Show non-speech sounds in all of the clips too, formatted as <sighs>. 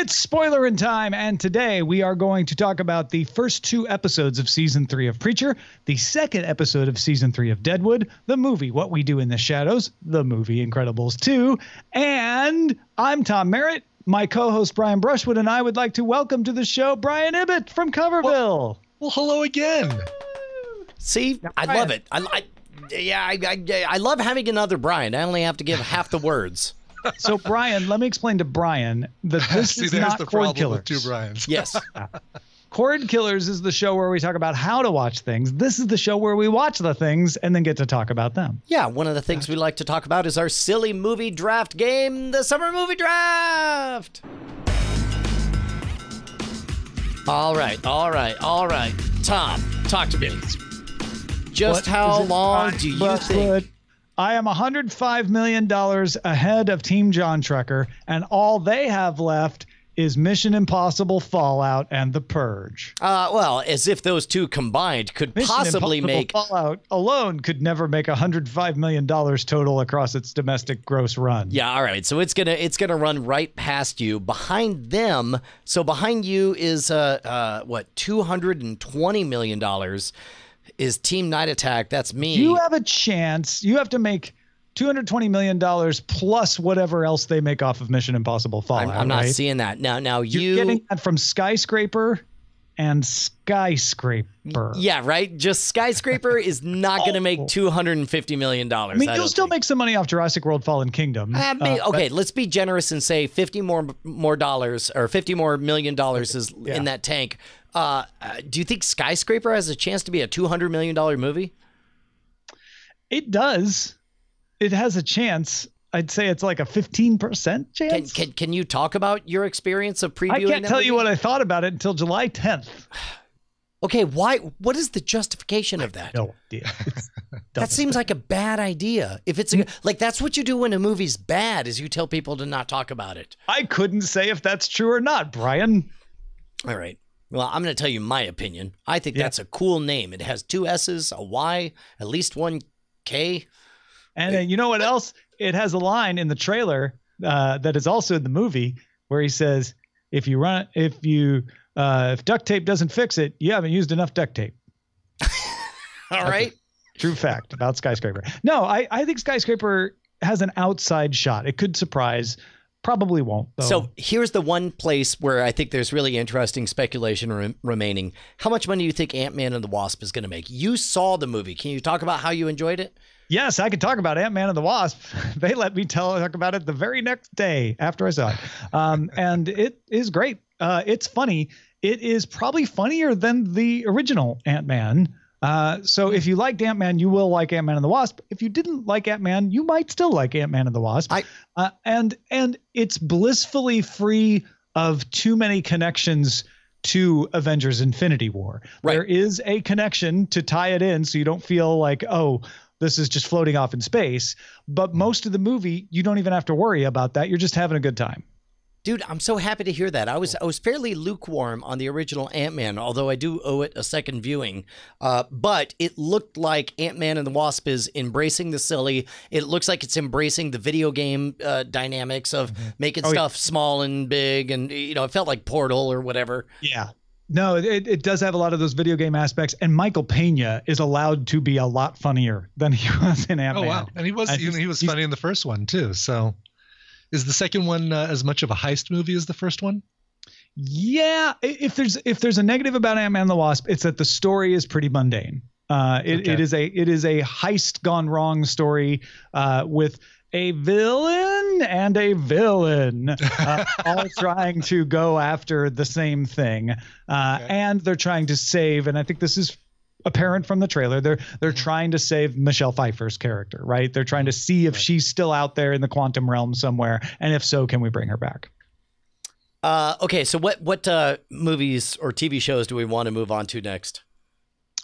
It's Spoilerin' Time, and today we are going to talk about the first two episodes of season three of Preacher, the second episode of season three of Deadwood, the movie What We Do in the Shadows, the movie Incredibles 2, and I'm Tom Merritt. My co-host Brian Brushwood and I would like to welcome to the show Brian Ibbott from Coverville. Well, well hello again. See, I love it. I, I yeah, I, I, I love having another Brian. I only have to give half the words. So Brian, let me explain to Brian that this <laughs> See, is not the Cord problem Killers. with two Brians. <laughs> Yes. <laughs> Cordkillers is the show where we talk about how to watch things. This is the show where we watch the things and then get to talk about them. Yeah, one of the things we like to talk about is our silly movie draft game, the Summer Movie Draft. All right, all right, all right. Tom, talk to me. Just What how is it, long do you Brushwood? think? I am 105 million dollars ahead of Team John Trekker, and all they have left is Mission Impossible Fallout and The Purge. Uh, well, as if those two combined could Mission possibly Impossible make. Fallout alone could never make 105 million dollars total across its domestic gross run. Yeah, all right. So it's gonna it's gonna run right past you. Behind them, so behind you is uh uh what two hundred and twenty million dollars is Team Night Attack. That's me. You have a chance. You have to make 220 million dollars plus whatever else they make off of Mission Impossible Fallout. I'm, I'm not right? seeing that now. Now You're getting that from Skyscraper and Skyscraper. yeah, right. Just skyscraper is not going to make two hundred and fifty million dollars. I mean, you'll still make some money off Jurassic World: Fallen Kingdom. Uh, Uh, okay, let's be generous and say fifty more more dollars or fifty more million dollars is Yeah. in that tank. Uh, uh, do you think Skyscraper has a chance to be a two hundred million dollar movie? it does. It has a chance. I'd say it's like a 15% chance. can can can you talk about your experience of previewing? I can't tell you what I thought about it until July 10th. <sighs> Okay, why? What is the justification of that? No idea. <laughs> That seems like a bad idea. If it's a, mm. like that's what you do when a movie's bad, is you tell people to not talk about it. I couldn't say if that's true or not, Brian. All right. Well, I'm going to tell you my opinion. I think Yeah. that's a cool name. It has two S's, a Y, at least one K. And then you know what else? It has a line in the trailer uh, that is also in the movie where he says, "If you run, if you, uh, if duct tape doesn't fix it, you haven't used enough duct tape." <laughs> All right. True fact about skyscraper. No, I, I think skyscraper has an outside shot. It could surprise. Probably won't. Though. So here's the one place where I think there's really interesting speculation re- remaining. How much money do you think Ant Man and the Wasp is going to make? You saw the movie. Can you talk about how you enjoyed it? Yes, I could talk about Ant Man and the Wasp. <laughs> they let me tell talk about it the very next day after I saw it, um, <laughs> and it is great. Uh, it's funny. It is probably funnier than the original Ant Man. Uh, so if you liked Ant Man, you will like Ant Man and the Wasp. If you didn't like Ant Man, you might still like Ant Man and the Wasp. I- uh, and and it's blissfully free of too many connections to Avengers Infinity War. Right. There is a connection to tie it in so you don't feel like, oh, this is just floating off in space. But most of the movie, you don't even have to worry about that. You're just having a good time. Dude, I'm so happy to hear that. I was I was fairly lukewarm on the original Ant Man, although I do owe it a second viewing. Uh, but it looked like Ant Man and the Wasp is embracing the silly. It looks like it's embracing the video game uh, dynamics of making Oh, yeah. stuff small and big, and you know, it felt like Portal or whatever. Yeah. No, it, it does have a lot of those video game aspects. And Michael Pena is allowed to be a lot funnier than he <laughs> was in Ant Man. Oh wow, and he was And you know, he's- he was funny in the first one too. So, is the second one uh, as much of a heist movie as the first one? Yeah, if there's if there's a negative about Ant Man and the Wasp, it's that the story is pretty mundane. Uh, it, Okay. it is a it is a heist gone wrong story uh, with a villain and a villain uh, <laughs> all trying to go after the same thing, uh, Okay. and they're trying to save. And I think this is apparent from the trailer. They're they're trying to save Michelle Pfeiffer's character, right? They're trying to see if Right. she's still out there in the quantum realm somewhere, and if so, can we bring her back? Uh, okay, so what what uh, movies or TV shows do we want to move on to next?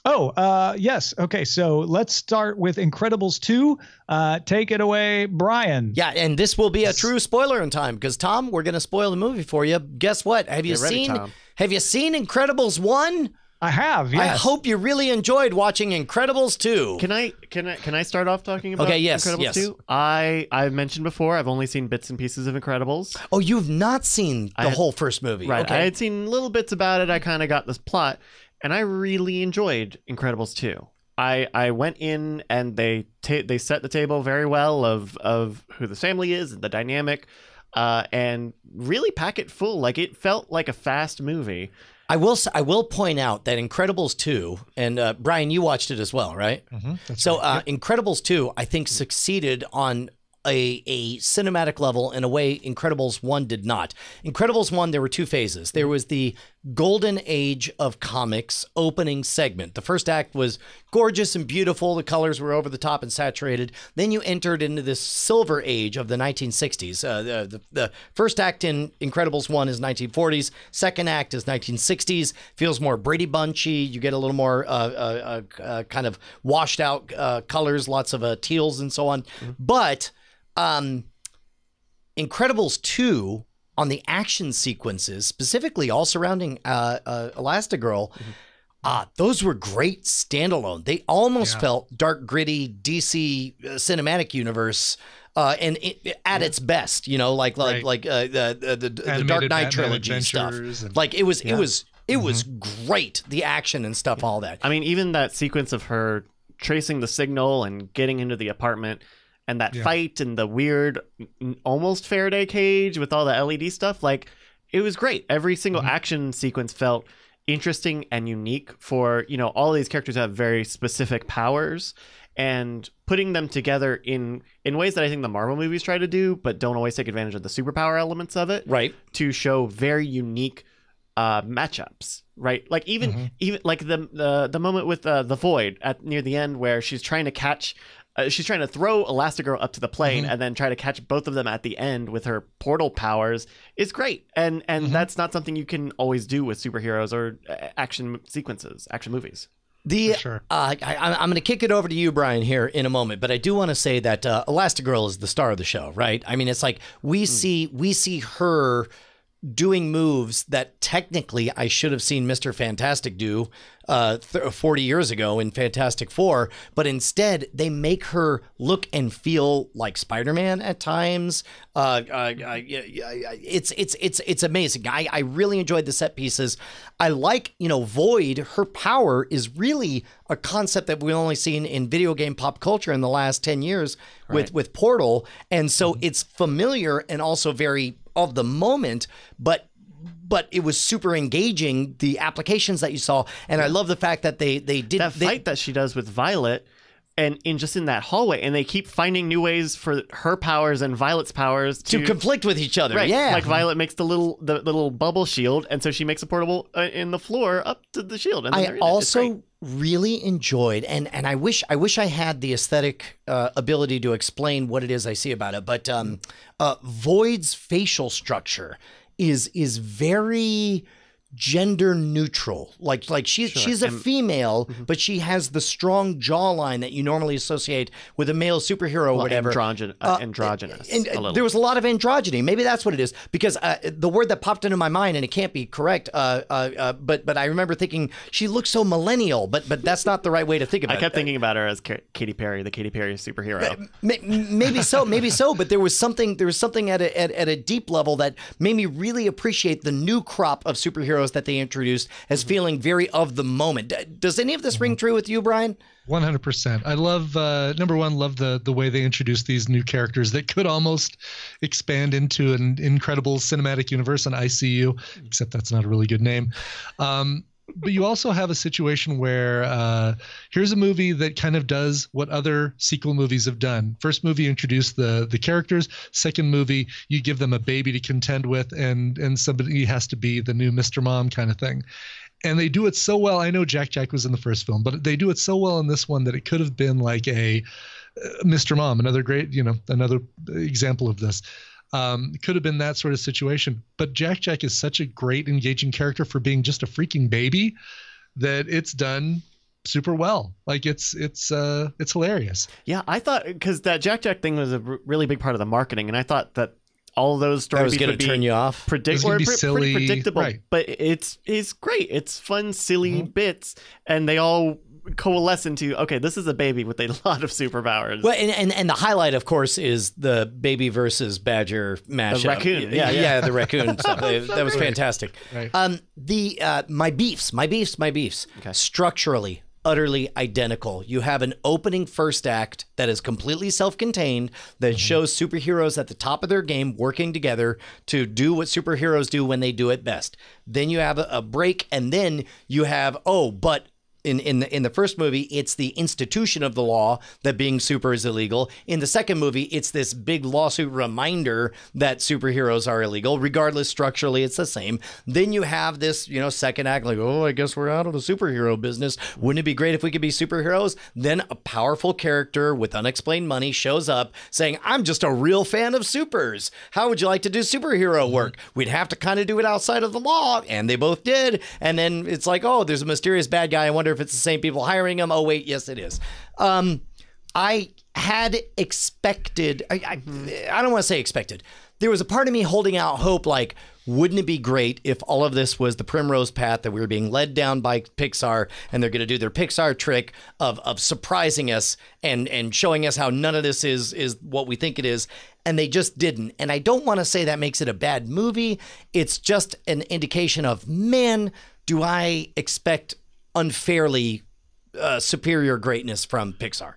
Oh, uh, yes. Okay, so let's start with Incredibles 2. Uh, take it away, Brian. Yeah, and this will be a true spoiler in time because Tom, we're gonna spoil the movie for you. Guess what? Have you Get ready, seen Tom. Have you seen Incredibles one? I have. I hope you really enjoyed watching Incredibles 2. Can I can I can I start off talking about Okay, yes, Incredibles yes. 2? I I've mentioned before I've only seen bits and pieces of Incredibles. Oh, you've not seen the had- whole first movie. Right. Okay. I had seen little bits about it. I kind of got this plot, and I really enjoyed Incredibles 2. I, I went in and they ta- they set the table very well of of who the family is and the dynamic, uh, and really pack it full. Like it felt like a fast movie. I will s- I will point out that Incredibles 2 and uh, Brian you watched it as well, right? Mhm, So right. uh, Incredibles 2 I think succeeded on a, a cinematic level in a way Incredibles 1 did not. Incredibles 1 there were two phases. There was the golden age of comics opening segment. The first act was gorgeous and beautiful. The colors were over the top and saturated. Then you entered into this silver age of the 1960s. Uh, the, the, the first act in Incredibles 1 is 1940s. Second act is 1960s. Feels more Brady Bunchy. You get a little more uh, uh, uh, uh, kind of washed out uh, colors, lots of uh, teals and so on. But um, Incredibles 2 on the action sequences, specifically all surrounding uh, uh, Elastigirl, uh, those were great standalone. They almost Yeah. felt dark, gritty DC uh, cinematic universe. Uh, and it, at its best, you know, like like Right. like uh, the the, the, the Dark Knight Batman trilogy stuff. And- Like it was, Yeah. it was, it was great. The action and stuff, all that. I mean, even that sequence of her tracing the signal and getting into the apartment, and that Yeah. fight and the weird, almost Faraday cage with all the LED stuff, like it was great. Every single Mhm. action sequence felt interesting and unique for you know all these characters have very specific powers and putting them together in in ways that I think the Marvel movies try to do but don't always take advantage of the superpower elements of it Right. to show very unique uh matchups right like even Mhm. even like the the the moment with uh, the void at near the end where she's trying to catch uh, she's trying to throw Elastigirl up to the plane Mhm. and then try to catch both of them at the end with her portal powers is great and and Mhm. that's not something you can always do with superheroes or uh, action sequences action movies The For sure. uh, I, I'm going to kick it over to you, Brian, here in a moment, but I do want to say that uh, Elastigirl is the star of the show, right? I mean, it's like we see we see her doing moves that technically I should have seen Mr. Fantastic do uh, th- 40 years ago in Fantastic Four, but instead they make her look and feel like Spider-Man at times. Uh, uh, it's it's it's it's amazing. I, I really enjoyed the set pieces. I like you know Void. Her power is really a concept that we've only seen in video game pop culture in the last 10 years with Right. with Portal, and so it's familiar and also very of the moment, but but it was super engaging the applications that you saw. And i love the fact that they they did that they, fight that she does with Violet and in just in that hallway and they keep finding new ways for her powers and Violet's powers to conflict with each other Right. yeah Like Violet makes the little the, the little bubble shield, and so she makes a portable uh, in the floor up to the shield. I in it. It's great. also really enjoyed and and I wish I wish I had the aesthetic uh, ability to explain what it is I see about it but um uh Void's facial structure is is very gender neutral like like she's Sure. she's a And- female but she has the strong jawline that you normally associate with a male superhero or Well, whatever androgyn- uh, androgynous. and a uh, there was a lot of androgyny. Maybe that's what it is. Because uh, the word that popped into my mind, and it can't be correct, uh, uh, uh, but but I remember thinking she looks so millennial. But but that's not the right way to think about it. I kept it. thinking about her as Ka- Katy Perry, the Katy Perry superhero. May- Maybe so, maybe so, but there was something there was something at a, at, at a deep level that made me really appreciate the new crop of superheroes that they introduced as feeling very of the moment. Does any of this ring true with you, Brian? One hundred percent. I love uh, number one. Love the the way they introduce these new characters that could almost expand into an incredible cinematic universe. An ICU, except that's not a really good name. Um, but you also have a situation where uh, here's a movie that kind of does what other sequel movies have done. First movie introduce the the characters. Second movie you give them a baby to contend with, and and somebody has to be the new Mr. Mom kind of thing and they do it so well. I know Jack Jack was in the first film, but they do it so well in this one that it could have been like a uh, Mr. Mom, another great, you know, another example of this. Um, it could have been that sort of situation. But Jack Jack is such a great, engaging character for being just a freaking baby that it's done super well. Like it's it's uh it's hilarious. Yeah, I thought because that Jack Jack thing was a r- really big part of the marketing, and I thought that all those stories That was going to turn you off. predict or be pre- silly, pretty predictable. right. But it's it's great. It's fun, silly Mm-hmm. bits, and they all coalesce into okay. This is a baby with a <laughs> lot of superpowers. Well, and, and and the highlight, of course, is the baby versus badger matchup. raccoon, yeah, yeah, yeah. the raccoon <laughs> stuff. That that was fantastic. Right. Um, the uh, my beefs, my beefs, my beefs. Structurally, utterly identical. You have an opening first act that is completely self-contained that shows superheroes at the top of their game working together to do what superheroes do when they do it best. Then you have a, a break, and then you have oh, but in in the in the first movie, it's the institution of the law that being super is illegal. In the second movie, it's this big lawsuit reminder that superheroes are illegal. Regardless, structurally, it's the same. Then you have this, you know, second act like, oh, I guess we're out of the superhero business. Wouldn't it be great if we could be superheroes? Then a powerful character with unexplained money shows up saying, I'm just a real fan of supers. How would you like to do superhero mm-hmm. work? We'd have to kind of do it outside of the law, and they both did. And then it's like, oh, there's a mysterious bad guy. I wonder if it's the same people hiring him. Oh, wait, yes, it is. Um, I had expected, I, I, I don't want to say expected. There was a part of me holding out hope, like, wouldn't it be great if all of this was the primrose path that we were being led down by Pixar and they're going to do their Pixar trick of, of surprising us and, and showing us how none of this is, is what we think it is. And they just didn't. And I don't want to say that makes it a bad movie. It's just an indication of, man, do I expect unfairly uh, superior greatness from Pixar.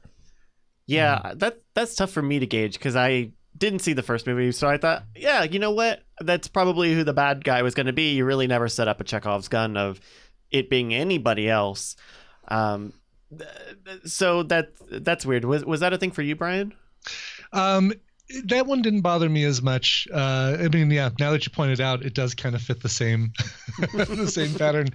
Yeah, that that's tough for me to gauge because I didn't see the first movie, so I thought, yeah, you know what? That's probably who the bad guy was going to be. You really never set up a Chekhov's gun of it being anybody else. Um, th- th- so that that's weird. Was was that a thing for you, Brian? Um, that one didn't bother me as much. Uh, I mean, yeah, now that you pointed out, it does kind of fit the same, <laughs> <laughs> the same pattern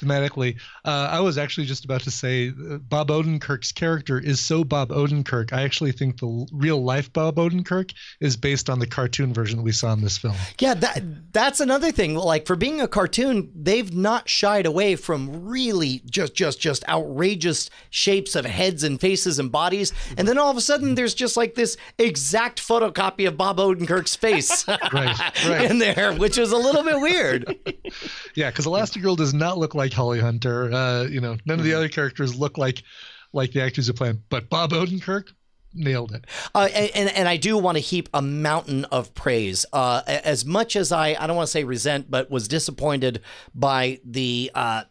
thematically. Uh, I was actually just about to say uh, Bob Odenkirk's character is so Bob Odenkirk. I actually think the real life Bob Odenkirk is based on the cartoon version that we saw in this film. Yeah, that that's another thing. Like for being a cartoon, they've not shied away from really just just just outrageous shapes of heads and faces and bodies. And then all of a sudden there's just like this exact photocopy of Bob Odenkirk's face <laughs> Right, right. <laughs> in there, which is a little bit weird. Yeah, because Elastigirl does not look like Holly Hunter. Uh, you know, none of the other characters look like like the actors who play him. But Bob Odenkirk nailed it. Uh, and and I do want to heap a mountain of praise. Uh, as much as I I don't want to say resent, but was disappointed by the uh,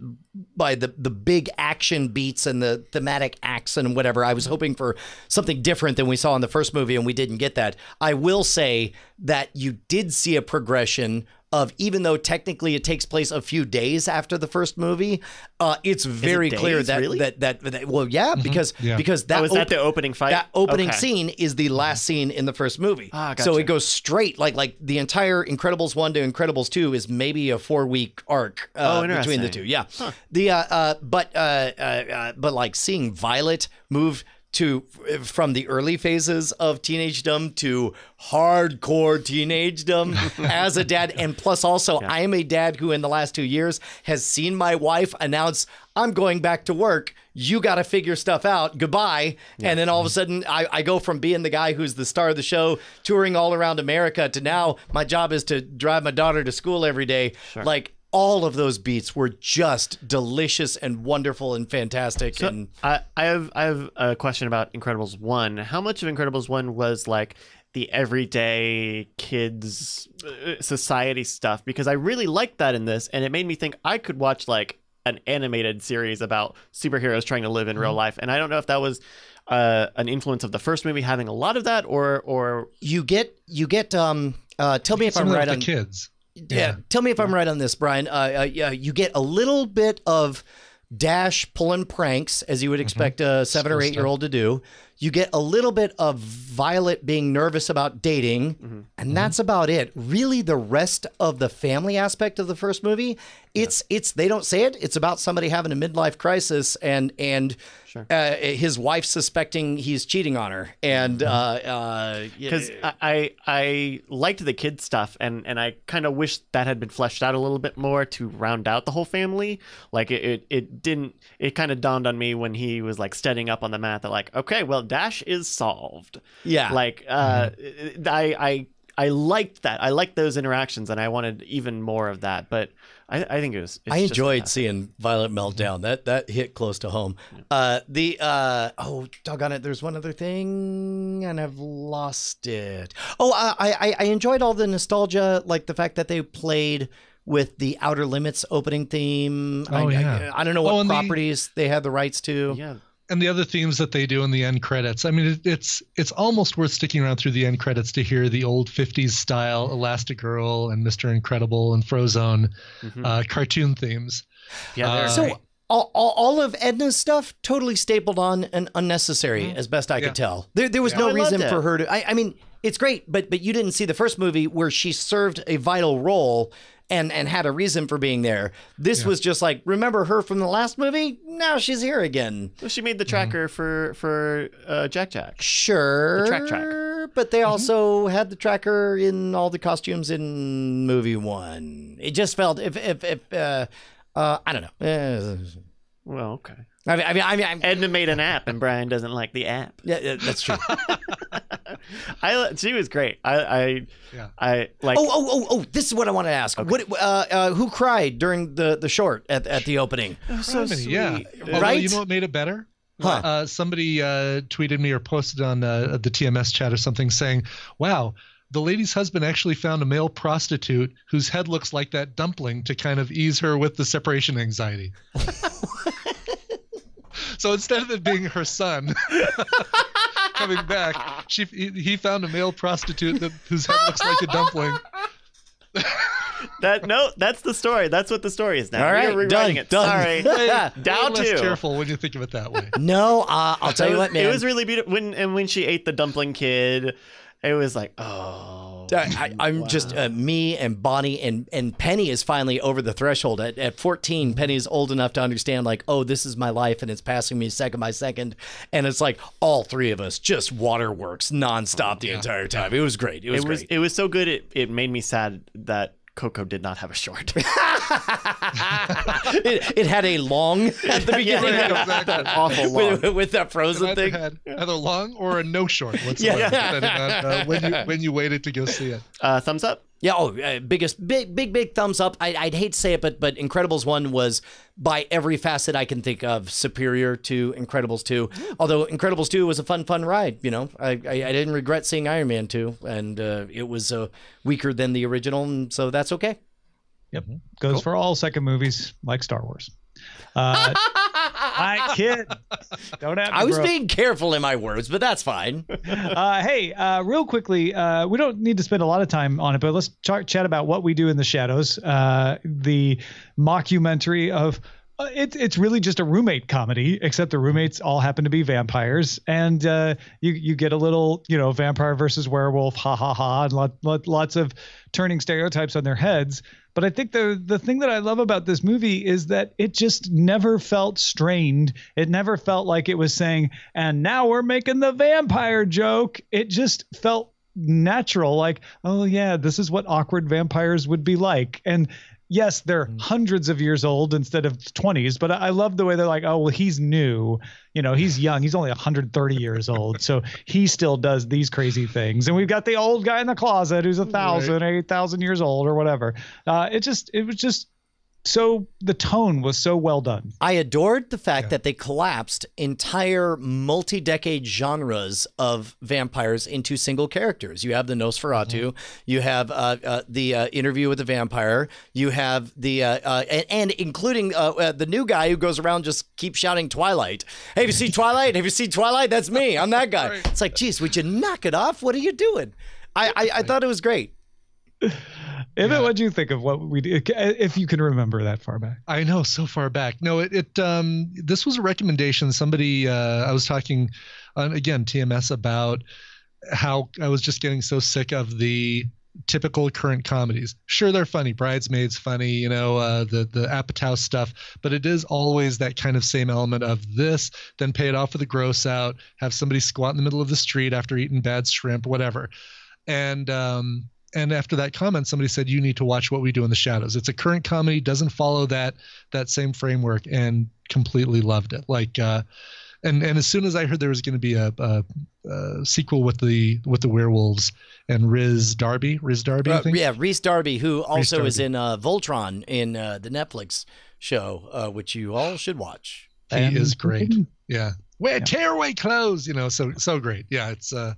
by the the big action beats and the thematic acts and whatever. I was hoping for something different than we saw in the first movie, and we didn't get that. I will say that you did see a progression. Of even though technically it takes place a few days after the first movie, uh, it's very clear days, that, really? that, that that well yeah because Yeah. because that That was op- that the opening fight. that opening Okay. scene is the last scene in the first movie. Ah, So it goes straight like like the entire Incredibles one to Incredibles two is maybe a four week arc uh, Oh, between the two. Yeah. The uh, uh but uh, uh, uh but like seeing Violet move to from the early phases of teenagedom to hardcore teenagedom <laughs> as a dad. And plus also I am a dad who in the last 2 years has seen my wife announce I'm going back to work. You got to figure stuff out. Goodbye. And then all of a sudden I, I go from being the guy who's the star of the show touring all around America to now my job is to drive my daughter to school every day. Like all of those beats were just delicious and wonderful and fantastic and I, I have I have a question about Incredibles one. How much of Incredibles one was like the everyday kids uh, society stuff? Because I really liked that in this, and it made me think I could watch like an animated series about superheroes trying to live in real Mm-hmm. life. And I don't know if that was uh, an influence of the first movie having a lot of that, or or you get you get um uh tell me if I'm right with on kids. Yeah. Tell me if I'm right on this, Brian. Uh, uh, yeah, you get a little bit of Dash pulling pranks, as you would expect a seven or eight year old to do. You get a little bit of Violet being nervous about dating, and that's about it. Really, the rest of the family aspect of the first movie, it's it's they don't say it. It's about somebody having a midlife crisis and and uh, his wife suspecting he's cheating on her, and uh, uh, because I, I liked the kid stuff and and I kind of wish that had been fleshed out a little bit more to round out the whole family. Like it it, it didn't. It kind of dawned on me when he was like standing up on the mat that like okay, well Dash is solved. yeah, Like uh, I I I liked that. I liked those interactions, and I wanted even more of that. But I, I think it was. It's I enjoyed fantastic. seeing Violet meltdown. That that hit close to home. Uh, the uh, oh doggone it, there's one other thing, and I've lost it. Oh, I I, I enjoyed all the nostalgia, like the fact that they played with the Outer Limits opening theme. Oh, I, yeah. I, I don't know Oh, what the- properties they had the rights to. Yeah, and the other themes that they do in the end credits. I mean, it, it's it's almost worth sticking around through the end credits to hear the old '50s style Elastigirl and Mister Incredible and Frozone Mhm. uh, cartoon themes. yeah. uh, So all, all, all of Edna's stuff totally stapled on and unnecessary, as best I Yeah. could tell. There, there was Yeah. no Oh, I reason for her to. I, I mean, it's great, but but you didn't see the first movie where she served a vital role and and had a reason for being there. This Yeah. was just like, remember her from the last movie? Now she's here again. Well, she made the tracker for for uh, Jack Jack. Sure, The track track. but they also had the tracker in all the costumes in movie one. It just felt if if if uh, uh, I don't know. Uh, Well, okay. I mean, I mean, I mean, I'm, Edna made an app, and Brian doesn't like the app. yeah, yeah, that's true. <laughs> I she was great. I I Yeah. I like. Oh, oh, oh, oh! This is what I want to ask. What, uh, uh, who cried during the the short at, at the opening? so Criminy, yeah. sweet. Although, Right? You know what made it better? Huh. Uh, somebody uh, tweeted me or posted on uh, the TMS chat or something saying, "Wow, the lady's husband actually found a male prostitute whose head looks like that dumpling to kind of ease her with the separation anxiety." <laughs> so instead of it being her son <laughs> coming back, she he, he found a male prostitute that, whose head looks like a dumpling. <laughs> That no, that's the story. That's what the story is now. All right, We're rewriting done, it. done. Sorry. <laughs> Yeah. Down Way less two. careful when you think of it that way. No, uh, I'll tell It you what, man. It was really beautiful when and when she ate the dumpling kid, it was like, oh. I, I, am just uh, me and Bonnie and and Penny is finally over the threshold. At at 14, Penny's old enough to understand like, oh, this is my life and it's passing me second by second. And it's like all three of us just waterworks nonstop the entire time. It was great. It was it was it was so good. It it made me sad that Coco did not have a short. <laughs> it, it had a long at the <laughs> beginning yeah, exactly. that awful long. with, with that frozen either thing. had either long or a no short <laughs> whatsoever, Yeah. depending on uh, when you when you waited to go see it. Uh, thumbs up. Yeah, oh, uh, biggest, big, big, big thumbs up. I, I'd hate to say it, but but Incredibles one was by every facet I can think of superior to Incredibles two. Although Incredibles two was a fun, fun ride. You know, I I, I didn't regret seeing Iron Man two, and uh, it was uh, weaker than the original, and so that's okay. Yep. Goes for all second movies like Star Wars. <laughs> I kid. Don't have. I was bro. being careful in my words, but that's fine. <laughs> uh, hey, uh, real quickly, uh, we don't need to spend a lot of time on it, but let's ch- chat about what we do in the shadows. Uh, the mockumentary of uh, it, it's really just a roommate comedy, except the roommates all happen to be vampires, and uh, you you get a little you know vampire versus werewolf, ha ha ha, and lot, lot, lots of turning stereotypes on their heads. But I think the the thing that I love about this movie is that it just never felt strained. It never felt like it was saying, "And now we're making the vampire joke." It just felt natural, like, "Oh yeah, this is what awkward vampires would be like." And yes, they're hundreds of years old instead of 20s, but I love the way they're like, "Oh well, he's new. You know, he's young. He's only 130 years old, so he still does these crazy things." And we've got the old guy in the closet who's a thousand, eight thousand years old, or whatever. Uh, it just, it was just so the tone was so well done. I adored the fact that they collapsed entire multi decade genres of vampires into single characters. You have the Nosferatu, you have uh, uh, the uh, interview with the vampire, you have the, uh, uh, and, and including uh, uh, the new guy who goes around just keep shouting Twilight. Hey, have you seen Twilight? Have you seen Twilight? That's me. I'm that guy. It's like, geez, would you knock it off? What are you doing? I, I, I thought it was great. <laughs> Emmett, what do you think of what we did? If you can remember that far back. I know so far back. No, it, it um this was a recommendation. Somebody uh, I was talking on again TMS about how I was just getting so sick of the typical current comedies. Sure, they're funny. Bridesmaids funny, you know, uh, the the Apatow stuff, but it is always that kind of same element of this, then pay it off with a gross out, have somebody squat in the middle of the street after eating bad shrimp, whatever. And um and after that comment somebody said you need to watch what we do in the shadows it's a current comedy doesn't follow that that same framework and completely loved it like uh and and as soon as I heard there was going to be a, a, a, sequel with the with the werewolves and Riz Darby, Riz Darby, uh, yeah, Rhys Darby, who also Darby. is in uh, Voltron in uh, the Netflix show, uh, which you all should watch. He And- is great. Yeah, wear Yeah. tearaway clothes. You know, so so great. Yeah, it's uh,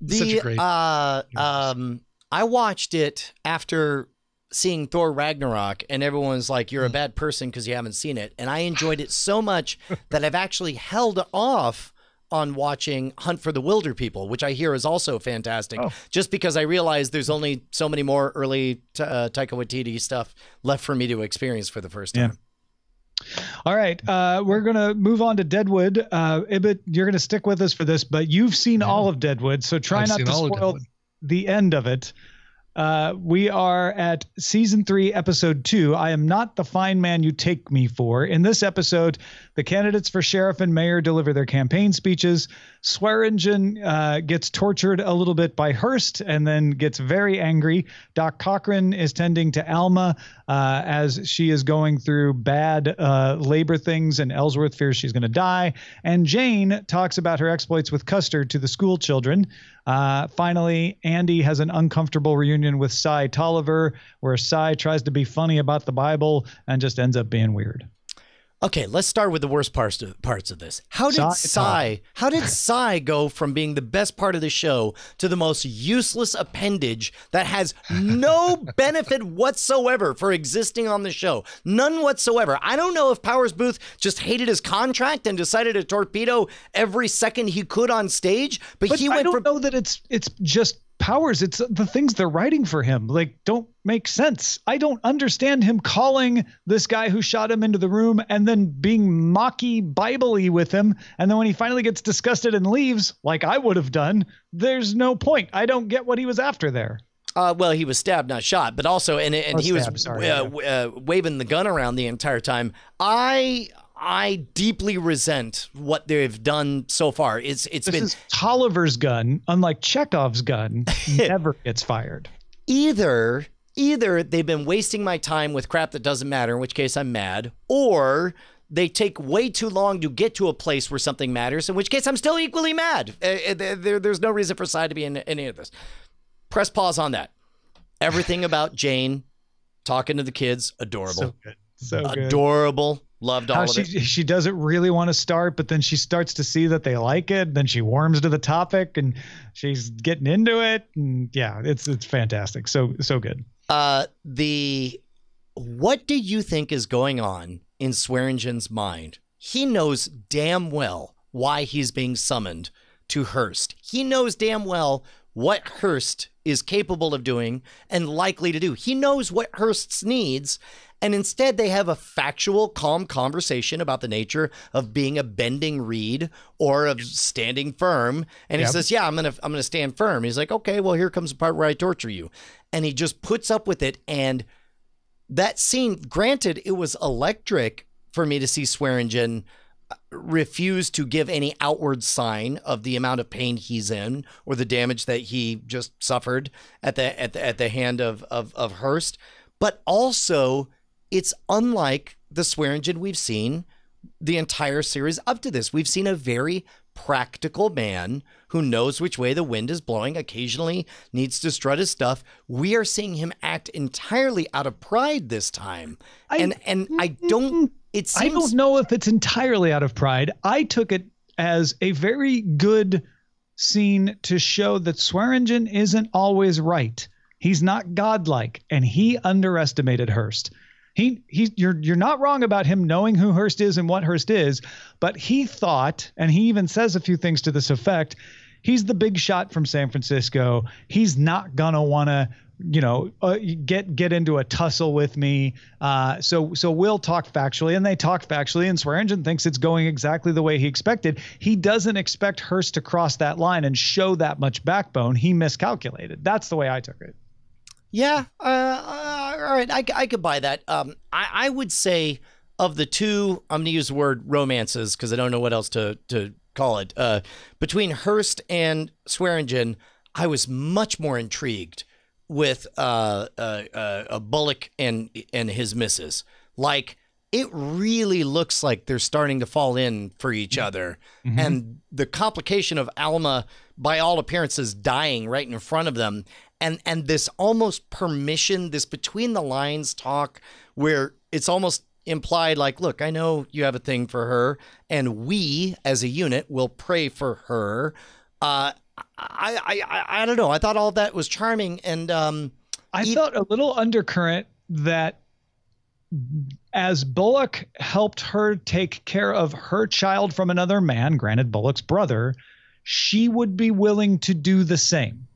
The Such a great uh, um, I watched it after seeing Thor Ragnarok, and everyone's like, "You're a Hmm. bad person because you haven't seen it." And I enjoyed it so much <laughs> that I've actually held off on watching Hunt for the Wilderpeople, which I hear is also fantastic. Oh. Just because I realize there's only so many more early uh, Taika Waititi stuff left for me to experience for the first Yeah. All right, uh, we're gonna move on to Deadwood. Uh, Ibbott, you're gonna stick with us for this, but you've seen Yeah. all of Deadwood, so try I've not to spoil the end of it. Uh, we are at season three, episode two. I am not the fine man you take me for. In this episode, the candidates for sheriff and mayor deliver their campaign speeches. Swearingen uh, gets tortured a little bit by Hearst and then gets very angry. Doc Cochran is tending to Alma uh, as she is going through bad uh, labor things, and Ellsworth fears she's going to die. And Jane talks about her exploits with Custer to the school children. Uh, finally, Andy has an uncomfortable reunion with Cy Tolliver, where Cy tries to be funny about the Bible and just ends up being weird. Okay, let's start with the worst parts of, parts of this. How did Cy- how did Cy go from being the best part of the show to the most useless appendage that has no <laughs> benefit whatsoever for existing on the show? None whatsoever. I don't know if Powers Boothe just hated his contract and decided to torpedo every second he could on stage, but, But he I went don't from know that it's it's just powers. It's the things they're writing for him. Like don't make sense. I don't understand him calling this guy who shot him into the room and then being mocky Bible-y with him. And then when he finally gets disgusted and leaves, like I would have done, there's no point. I don't get what he was after there. Uh, well, he was stabbed, not shot, but also, and and Oh, he stabbed, was sorry, uh, w- uh, waving the gun around the entire time. I I deeply resent what they've done so far. It's it's This been is Tolliver's gun, unlike Chekhov's gun, <laughs> never gets fired. either either they've been wasting my time with crap that doesn't matter, in which case I'm mad, or they take way too long to get to a place where something matters, in which case I'm still equally mad. Uh, there, there's no reason for Cy to be in any of this. Press pause on that. Everything about Jane talking to the kids, adorable. So good. So good. Loved all How of she it. she doesn't really want to start, but then she starts to see that they like it. Then she warms to the topic, and she's getting into it. And yeah, it's it's fantastic. So so good. Uh, the what do you think is going on in Swearingen's mind? He knows damn well why he's being summoned to Hearst. He knows damn well what Hearst is capable of doing and likely to do. He knows what Hearst's needs, and instead they have a factual, calm conversation about the nature of being a bending reed or of standing firm. And he says, "Yeah, I'm gonna, I'm gonna stand firm." He's like, "Okay, well, here comes the part where I torture you," and he just puts up with it. And that scene, granted, it was electric for me to see Swearingen refuse to give any outward sign of the amount of pain he's in or the damage that he just suffered at the at the, at the hand of, of of Hearst. But also, it's unlike the Swearingen we've seen the entire series up to this. We've seen a very practical man who knows which way the wind is blowing, occasionally needs to strut his stuff. We are seeing him act entirely out of pride this time. I- and and I don't mm-hmm. it seems I don't know if it's entirely out of pride. I took it as a very good scene to show that Swearingen isn't always right. He's not godlike, and he underestimated Hearst. He he you're you're not wrong about him knowing who Hearst is and what Hearst is, but he thought, and he even says a few things to this effect. He's the big shot from San Francisco. He's not gonna want to, you know, uh, get get into a tussle with me. Uh, so so we'll talk factually, and they talk factually. And Swearingen thinks it's going exactly the way he expected. He doesn't expect Hearst to cross that line and show that much backbone. He miscalculated. That's the way I took it. Yeah, uh, uh, all right, I, I could buy that. Um, I, I would say of the two, I'm gonna use the word romances because I don't know what else to to call it. Uh, between Hearst and Swearingen, I was much more intrigued with uh, uh, uh, Bullock and and his missus. Like it really looks like they're starting to fall in for each other. Mhm. And the complication of Alma, by all appearances, dying right in front of them, and and this almost permission, this between the lines talk, where it's almost implied like, look, I know you have a thing for her, and we as a unit will pray for her. Uh, I, I I don't know. I thought all that was charming, and um, I felt a little undercurrent that as Bullock helped her take care of her child from another man, granted Bullock's brother, she would be willing to do the same.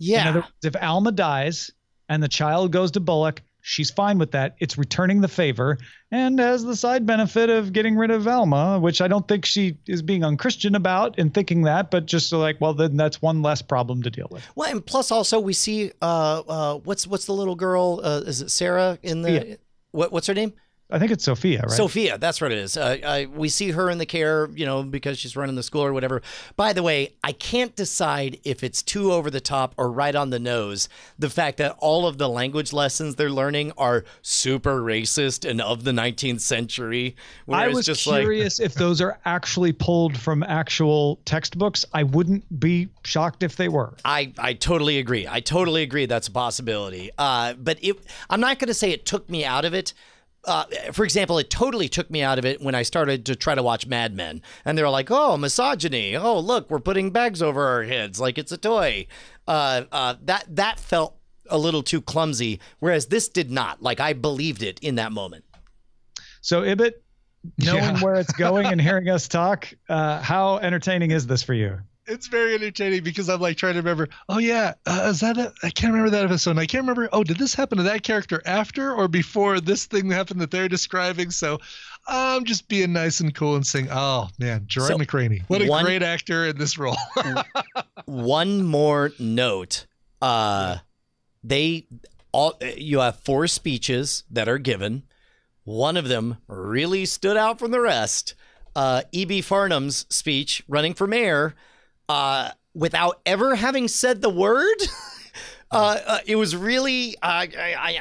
In yeah, other words, if Alma dies and the child goes to Bullock, she's fine with that. It's returning the favor and has the side benefit of getting rid of Alma, which I don't think she is being unchristian about in thinking that, but just like, well, then that's one less problem to deal with. Well, and plus also we see uh uh what's what's the little girl? Uh, is it Sarah in the Sophia. what what's her name? I think it's Sophia, right? Sophia, that's what it is. Uh, I, we see her in the care, you know, because she's running the school or whatever. By the way, I can't decide if it's too over the top or right on the nose. The fact that all of the language lessons they're learning are super racist and of the 19th century. I was just <laughs> curious if those are actually pulled from actual textbooks. I wouldn't be shocked if they were. I, I totally agree. I totally agree that's a possibility. Uh, but it, I'm not going to say it took me out of it. Uh, for example, it totally took me out of it when I started to try to watch Mad Men, and they're like, "Oh, misogyny! Oh, look, we're putting bags over our heads like it's a toy." Uh, uh, that that felt a little too clumsy, whereas this did not. Like I believed it in that moment. So, Ibbott, knowing Yeah. where it's going and <laughs> hearing us talk, uh, how entertaining is this for you? It's very entertaining because I'm like trying to remember. Oh yeah, uh, is that? A, I can't remember that episode. And I can't remember. Oh, did this happen to that character after or before this thing happened that they're describing? So I'm just being nice and cool and saying, "Oh man, Gerald So, McRaney, what a one- great actor in this role." <laughs> one more note uh they all you have four speeches that are given one of them really stood out from the rest uh E.B. Farnum's speech running for mayor uh without ever having said the word <laughs> Uh, uh, it was really, uh, I, I,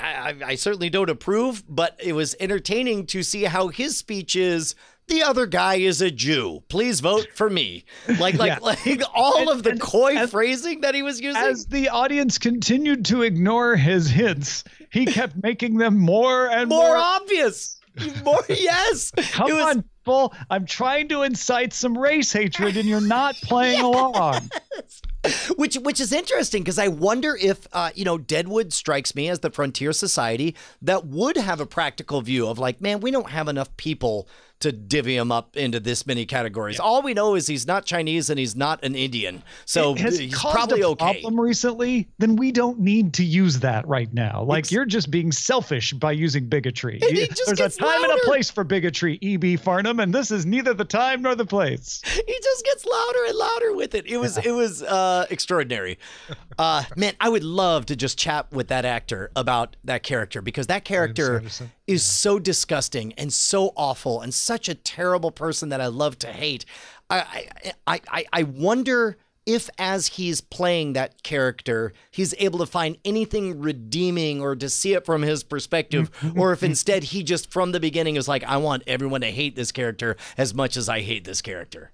I, I certainly don't approve, but it was entertaining to see how his speech is. The other guy is a Jew. Please vote for me. <laughs> Like, like, Yeah. like all And- of the and- coy and- phrasing that he was using. As the audience continued to ignore his hints, he kept making them more and more more. obvious. <laughs> More, yes. Come was, on, people. I'm trying to incite some race hatred, and you're not <laughs> playing along. <laughs> which which is interesting because I wonder if uh, you know Deadwood strikes me as the frontier society that would have a practical view of like, man, we don't have enough people to divvy him up into this many categories. All we know is he's not Chinese and he's not an Indian, so It has he's probably a okay. problem recently, then we don't need to use that right now. Like Ex- you're just being selfish by using bigotry. You- just There's gets a time and a place for bigotry, E.B. Farnum, and this is neither the time nor the place. <laughs> he just gets louder and louder with it. It was it was uh, extraordinary. <laughs> Uh, man, I would love to just chat with that actor about that character because that character is so disgusting and so awful and such a terrible person that I love to hate. I I I, I wonder if as he's playing that character, he's able to find anything redeeming or to see it from his perspective, <laughs> or if instead he just from the beginning is like, I want everyone to hate this character as much as I hate this character.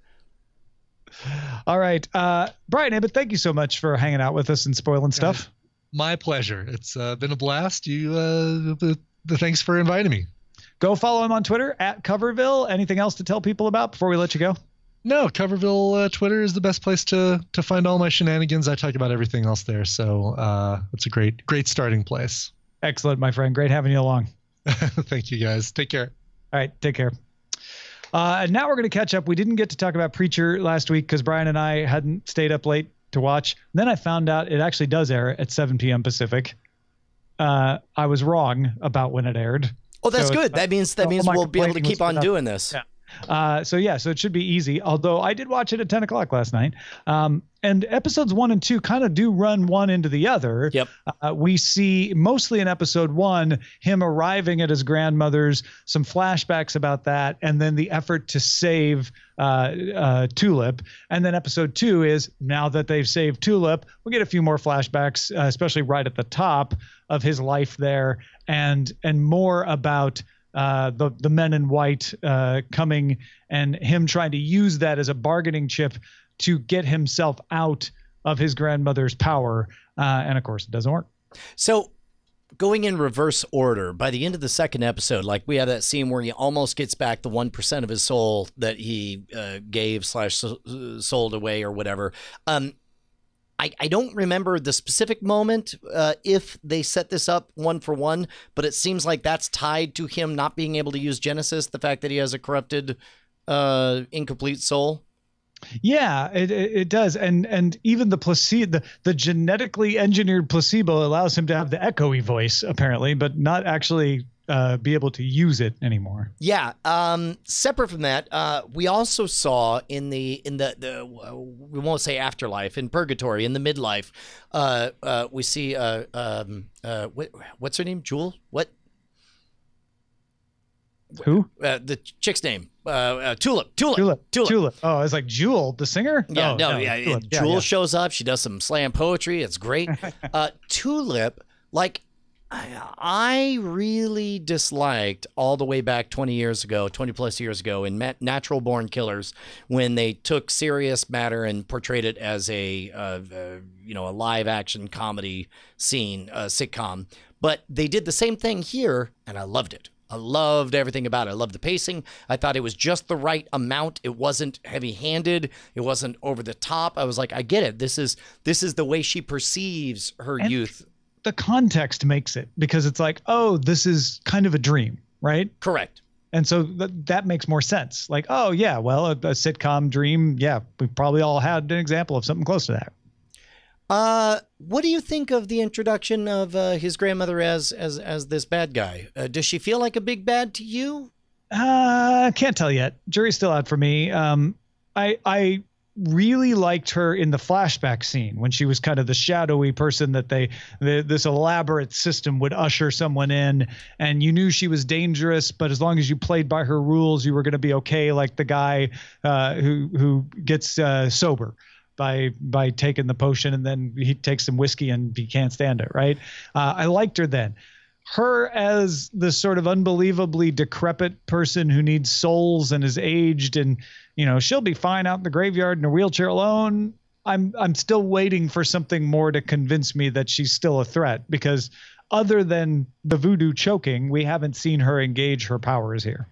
All right. Uh, Brian Ibbott, thank you so much for hanging out with us and spoiling stuff. My pleasure. It's uh, been a blast. You, uh, the, the, thanks for inviting me. Go follow him on Twitter at Coverville. Anything else to tell people about before we let you go? No, Coverville uh, Twitter is the best place to to find all my shenanigans. I talk about everything else there, so uh, it's a great great starting place. Excellent, my friend. Great having you along. <laughs> Thank you guys. Take care. All right, take care. Uh, and now we're going to catch up. We didn't get to talk about Preacher last week because Brian and I hadn't stayed up late to watch. then I found out it actually does air at 7 p.m. Pacific. Uh, I was wrong about when it aired. Oh, that's So, good. That means that means we'll be able to keep on doing this. Yeah. Uh, so yeah, so it should be easy. Although I did watch it at 10 o'clock last night. Um, and episodes one and two kind of do run one into the other. Yep. Uh, we see mostly in episode one him arriving at his grandmother's, some flashbacks about that, and then the effort to save uh, uh, Tulip. And then episode two is now that they've saved Tulip, we get a few more flashbacks, uh, especially right at the top of his life there, and and more about uh, the the men in white uh, coming and him trying to use that as a bargaining chip to get himself out of his grandmother's power, uh, and of course it doesn't work. So going in reverse order, by the end of the second episode, like we have that scene where he almost gets back the one percent of his soul that he uh, gave slash sold away or whatever. Um, I, I don't remember the specific moment uh, if they set this up one for one, but it seems like that's tied to him not being able to use Genesis, the fact that he has a corrupted, uh, incomplete soul. Yeah, it, it, does, and and even the placebo, the, the genetically engineered placebo allows him to have the echoey voice apparently, but not actually uh, be able to use it anymore. Yeah. Um, separate from that, uh, we also saw in the in the, the we won't say afterlife in purgatory in the midlife, uh, uh, we see uh, um, uh, what, what's her name? Jewel. What? Who? Uh, the chick's name. Uh, uh, Tulip. Tulip. Tulip. Tulip. Tulip. Oh, it's like Jewel, the singer. Yeah. Oh, no. Yeah. Tulip. Jewel yeah, yeah. shows up. She does some slam poetry. It's great. <laughs> uh, Tulip, like I really disliked all the way back 20 years ago, 20 plus years ago in Natural Born Killers when they took serious matter and portrayed it as a, uh, uh, you know, a live action comedy scene, a sitcom. But they did the same thing here, and I loved it. I loved everything about it. I loved the pacing. I thought it was just the right amount. It wasn't heavy-handed. It wasn't over the top. I was like, I get it. This is this is the way she perceives her And youth. The context makes it because it's like, oh, this is kind of a dream, right? Correct. And so th- that makes more sense. Like, oh yeah, well, a, a sitcom dream, yeah, we probably all had an example of something close to that. Uh, what do you think of the introduction of uh, his grandmother as as as this bad guy? Uh, does she feel like a big bad to you? Uh, can't tell yet. Jury's still out for me. Um, I I really liked her in the flashback scene when she was kind of the shadowy person that they the, this elaborate system would usher someone in. And you knew she was dangerous but as long as you played by her rules you were going to be okay like the guy uh, who who gets uh, sober by by taking the potion and then he takes some whiskey and he can't stand it right? Uh, i liked her then. Her as the sort of unbelievably decrepit person who needs souls and is aged and you know she'll be fine out in the graveyard in a wheelchair alone i'm i'm still waiting for something more to convince me that she's still a threat because other than the voodoo choking we haven't seen her engage her powers here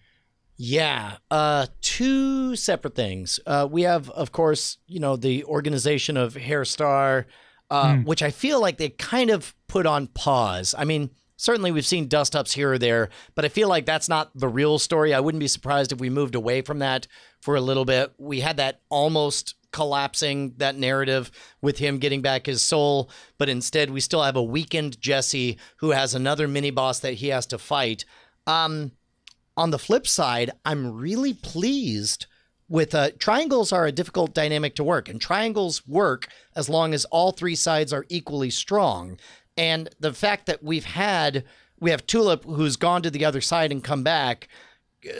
Yeah, uh, two separate things. Uh, we have, of course, you know, the organization of Herr Starr, uh, Hmm. which I feel like they kind of put on pause. I mean, certainly we've seen dust ups here or there, but I feel like that's not the real story. I wouldn't be surprised if we moved away from that for a little bit. We had that almost collapsing that narrative with him getting back his soul, but instead we still have a weakened Jesse who has another mini boss that he has to fight. Um, on the flip side, I'm really pleased with uh, triangles are a difficult dynamic to work, and triangles work as long as all three sides are equally strong. And the fact that we've had we have Tulip who's gone to the other side and come back,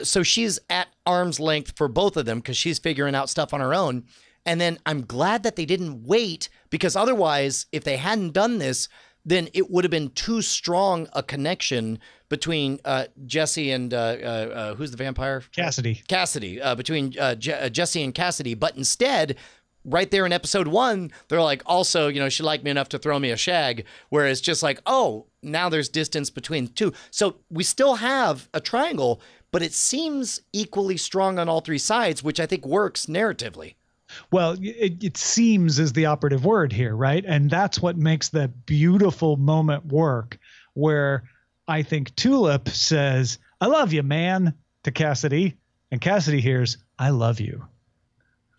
so she's at arm's length for both of them because she's figuring out stuff on her own. And then I'm glad that they didn't wait because otherwise, if they hadn't done this, then it would have been too strong a connection between uh, Jesse and uh, uh, uh, who's the vampire? cassidy Cassidy. Uh, between uh, Je- uh, Jesse and Cassidy, but instead. Right there in episode one, they're like, also, you know, she liked me enough to throw me a shag. Whereas just like, oh, now there's distance between two. So we still have a triangle, but it seems equally strong on all three sides, which I think works narratively. Well, it, it seems is the operative word here, right? And that's what makes that beautiful moment work, where I think Tulip says, I love you, man, to Cassidy. And Cassidy hears, I love you.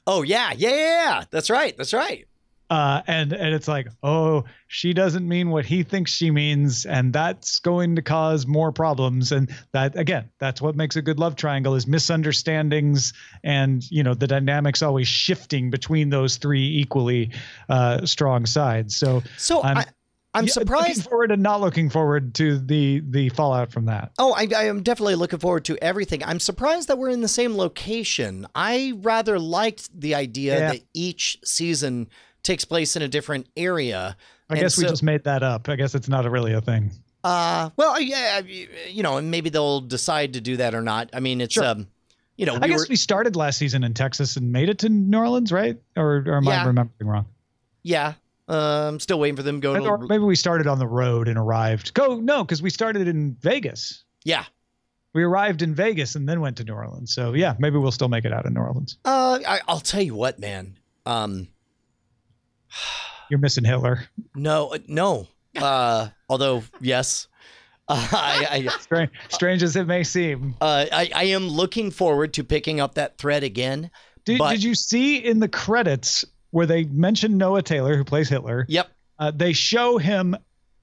Oh yeah, yeah, yeah. That's right. That's right. Uh, and and it's like, oh, she doesn't mean what he thinks she means, and that's going to cause more problems. And that again, that's what makes a good love triangle is misunderstandings, and you know the dynamics always shifting between those three equally uh, strong sides. So So I'm- I, I'm yeah, Looking surprised. forward and not looking forward to the the fallout from that. Oh, I, I am definitely looking forward to everything. I'm surprised that we're in the same location. I rather liked the idea Yeah. that each season takes place in a different area. I And guess we just made that up. I guess it's not a really a thing. Uh, well, yeah, you know, and maybe they'll decide to do that or not. I mean, it's Sure. um, you know, I guess were, we started last season in Texas and made it to New Orleans, right? Or, or am Yeah. I remembering wrong? yeah, um, still waiting for them to go Or to. maybe we started on the road and arrived. Go no, because we started in Vegas. Yeah, We arrived in Vegas and then went to New Orleans. So yeah, maybe we'll still make it out of New Orleans. uh, I, I'll tell you what, man. Um, You're missing Hitler. no, uh, no. Uh, although yes, uh, <laughs> I, I Strange, strange as it may seem. Uh, I, I am looking forward to picking up that thread again. Did, But- did you see in the credits where they mention Noah Taylor, who plays Hitler? Yep. Uh, they show him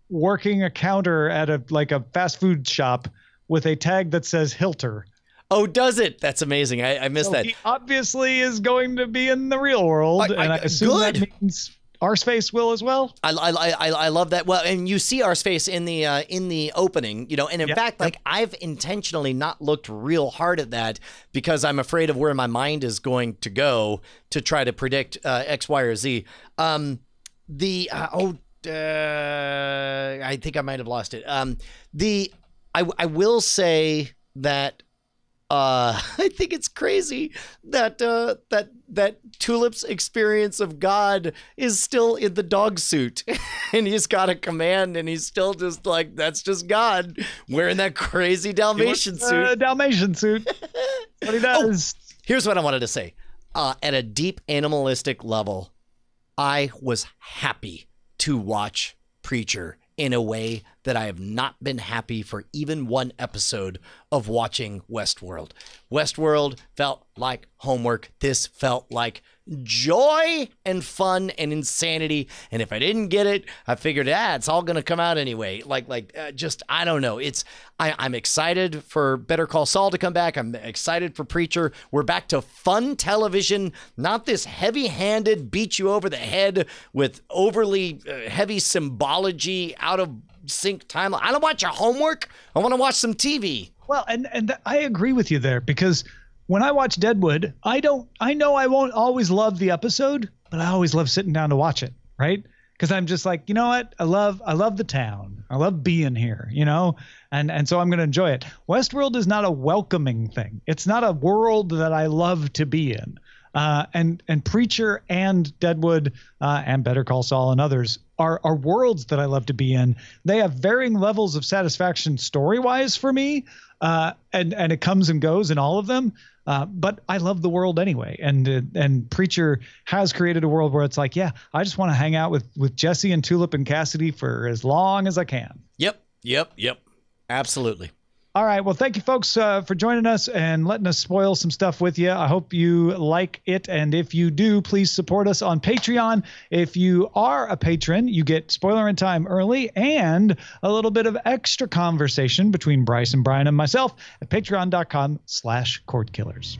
working a counter at a like a fast food shop with a tag that says Hilter. Oh, does it? That's amazing. I, I missed So that. he obviously is going to be in the real world, I- and I- I assume good. that means Arseface will as well. I, I, I, I love that. Well, and you see Arseface in the uh, in the opening, you know. And in Yep, fact, like I've intentionally not looked real hard at that because I'm afraid of where my mind is going to go to try to predict uh, X, Y, or Z. Um, the uh, oh, uh, I think I might have lost it. Um, the I, I will say that uh, <laughs> I think it's crazy that uh, that that Tulip's experience of God is still in the dog suit, <laughs> and he's got a command, and he's still just like that's just God wearing that crazy Dalmatian suit. Uh, Dalmatian suit. what he does. Here's what I wanted to say. Uh, at a deep animalistic level, I was happy to watch Preacher in a way that I have not been happy for even one episode of watching Westworld. Westworld felt like homework. This felt like joy and fun and insanity. And if I didn't get it, I figured, ah, it's all gonna come out anyway. Like, like, uh, just I don't know. It's I, I'm excited for Better Call Saul to come back. I'm excited for Preacher. We're back to fun television, not this heavy-handed beat you over the head with overly uh, heavy symbology, out of sync timeline. I don't want your homework. I want to watch some TV. Well, and and I agree with you there because when I watch Deadwood, I don't I know I won't always love the episode, but I always love sitting down to watch it, right? Because I'm just like, you know what? I love I love the town. I love being here, you know? And and so I'm going to enjoy it. Westworld is not a welcoming thing. It's not a world that I love to be in. Uh, and and Preacher and Deadwood uh, and Better Call Saul and others are are worlds that I love to be in. They have varying levels of satisfaction story wise for me, uh, and and it comes and goes in all of them. Uh, but I love the world anyway, and uh, and Preacher has created a world where it's like, yeah, I just want to hang out with with Jesse and Tulip and Cassidy for as long as I can. Yep, yep, yep. Absolutely. All right. Well, thank you, folks, uh, for joining us and letting us spoil some stuff with you. I hope you like it. And if you do, please support us on Patreon. If you are a patron, you get Spoilerin' Time early and a little bit of extra conversation between Bryce and Brian and myself at patreon.com slash Cordkillers.